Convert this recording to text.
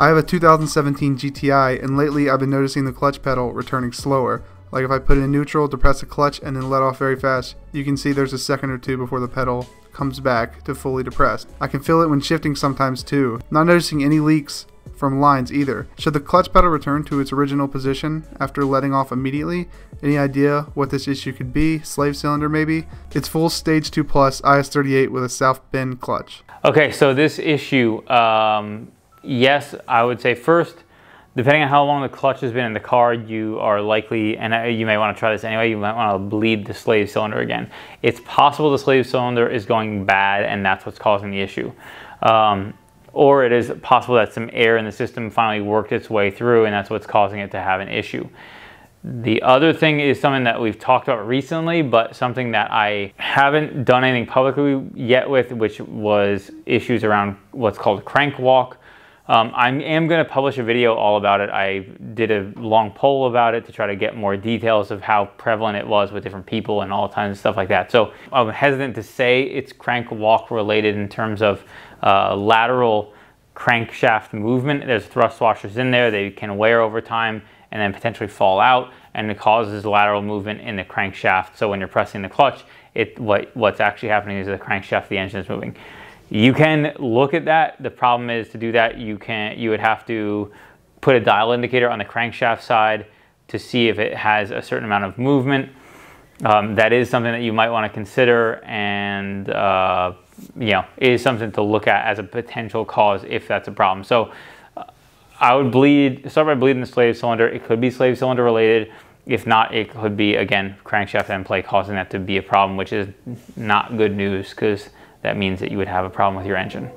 I have a 2017 GTI, and lately I've been noticing the clutch pedal returning slower. Like if I put it in neutral, depress the clutch, and then let off very fast, you can see there's a second or two before the pedal comes back to fully depressed. I can feel it when shifting sometimes too. Not noticing any leaks from lines either. Should the clutch pedal return to its original position after letting off immediately? Any idea what this issue could be? Slave cylinder maybe? It's full stage 2 plus IS38 with a South Bend clutch. Okay, so this issue, um, yes, I would say first, depending on how long the clutch has been in the car, you are likely, and you may want to try this anyway, you might want to bleed the slave cylinder again. It's possible the slave cylinder is going bad and that's what's causing the issue. Um, or it is possible that some air in the system finally worked its way through and that's what's causing it to have an issue. The other thing is something that we've talked about recently, but something that I haven't done anything publicly yet with, which was issues around what's called crank walk. Um, I am going to publish a video all about it. I did a long poll about it to try to get more details of how prevalent it was with different people and all kinds of stuff like that. So I'm hesitant to say it's crank walk related in terms of uh, lateral crankshaft movement. There's thrust washers in there. They can wear over time and then potentially fall out and it causes lateral movement in the crankshaft. So when you're pressing the clutch, it what, what's actually happening is the crankshaft, the engine is moving. You can look at that. The problem is to do that, you can't, you would have to put a dial indicator on the crankshaft side to see if it has a certain amount of movement. Um, that is something that you might want to consider, and uh, you know, is something to look at as a potential cause if that's a problem. So, uh, I would bleed start by bleeding the slave cylinder. It could be slave cylinder related. If not, it could be again crankshaft end play causing that to be a problem, which is not good news because that means that you would have a problem with your engine.